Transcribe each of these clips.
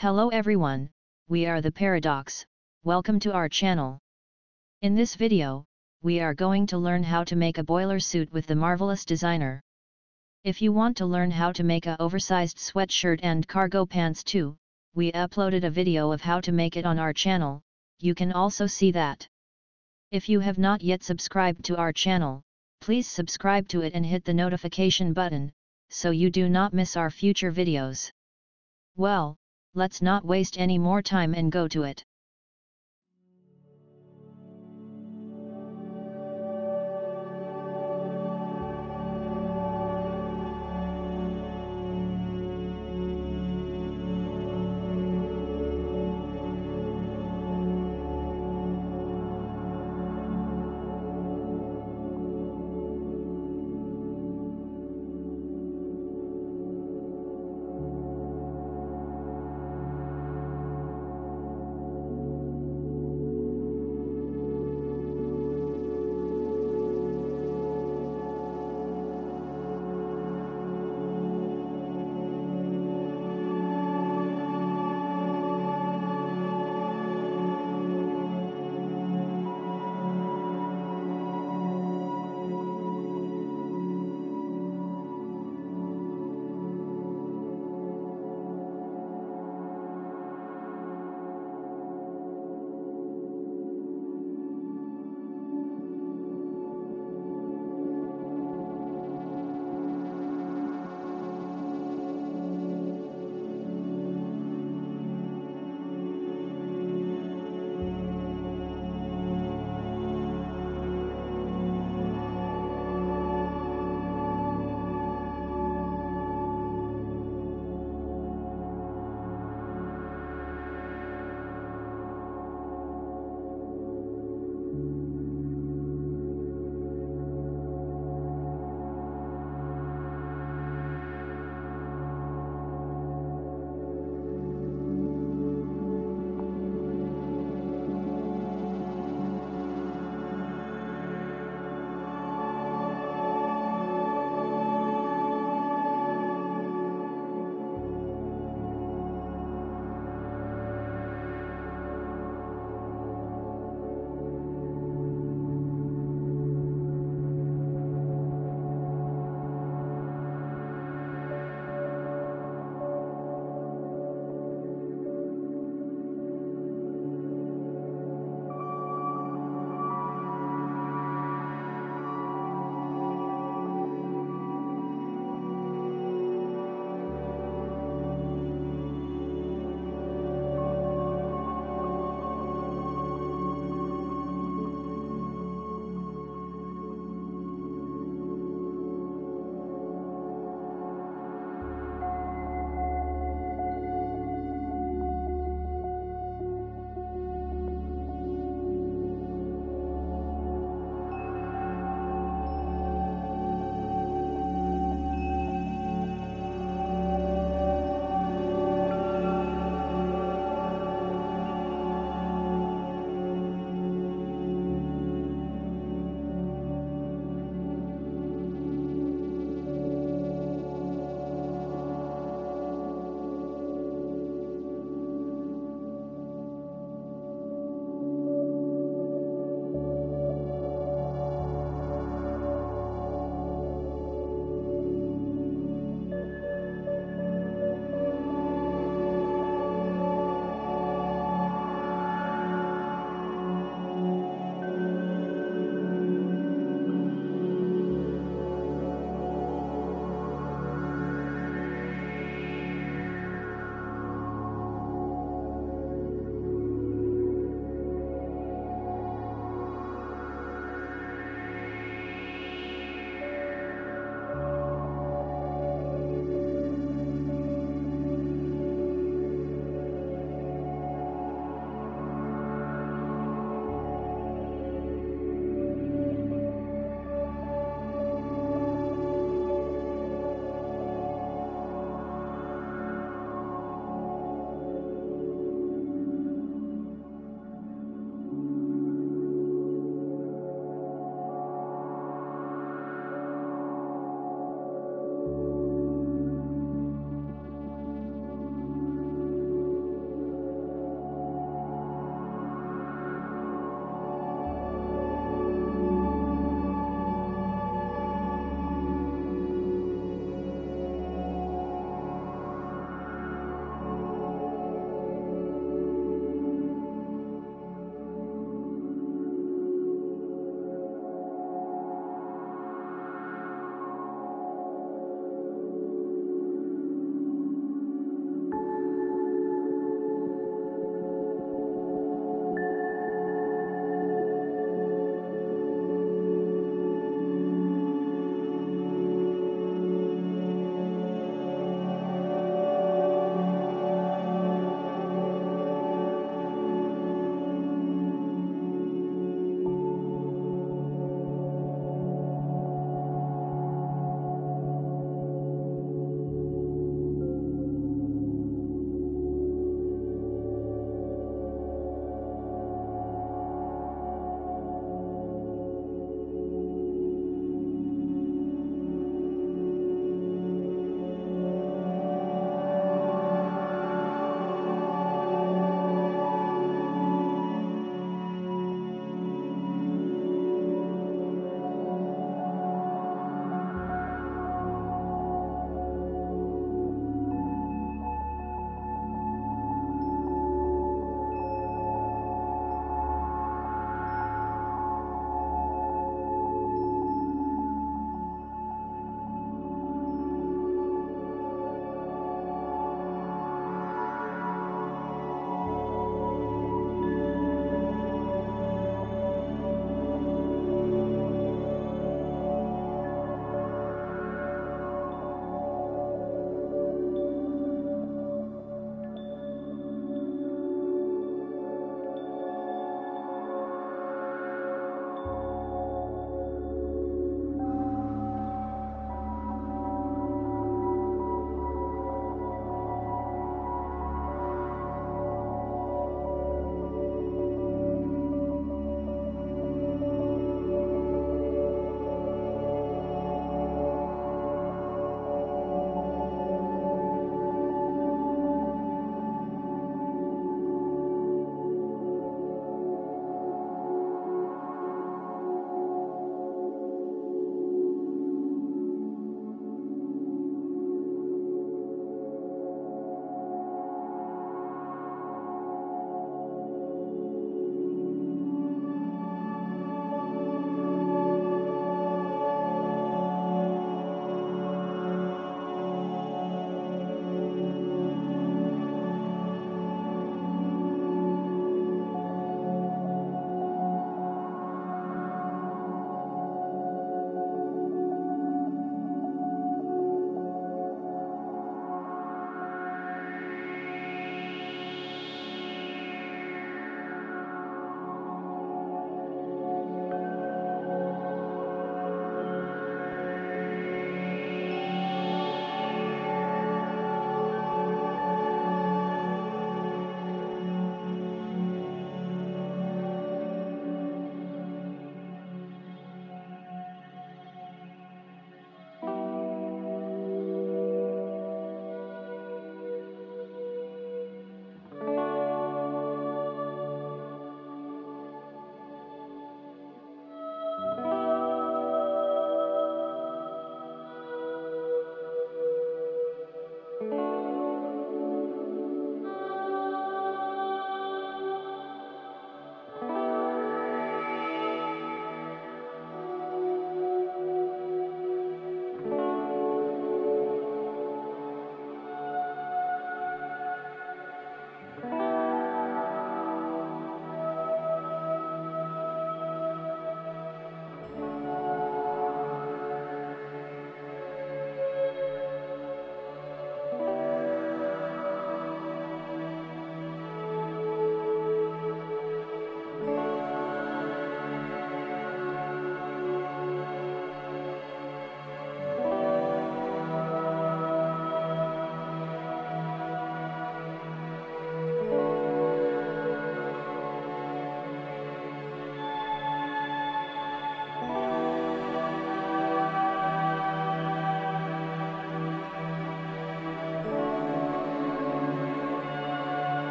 Hello everyone, we are the Paradoox, welcome to our channel. In this video, we are going to learn how to make a boiler suit with the marvelous designer. If you want to learn how to make a oversized sweatshirt and cargo pants too, we uploaded a video of how to make it on our channel, you can also see that. If you have not yet subscribed to our channel, please subscribe to it and hit the notification button, so you do not miss our future videos. Well, let's not waste any more time and go to it.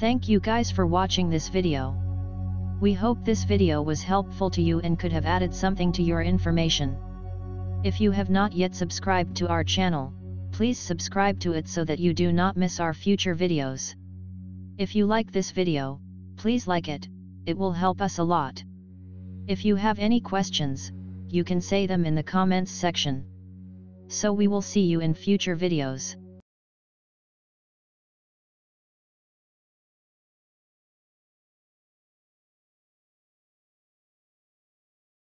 Thank you guys for watching this video. We hope this video was helpful to you and could have added something to your information. If you have not yet subscribed to our channel, please subscribe to it so that you do not miss our future videos. If you like this video, please like it, it will help us a lot. If you have any questions, you can say them in the comments section. So we will see you in future videos.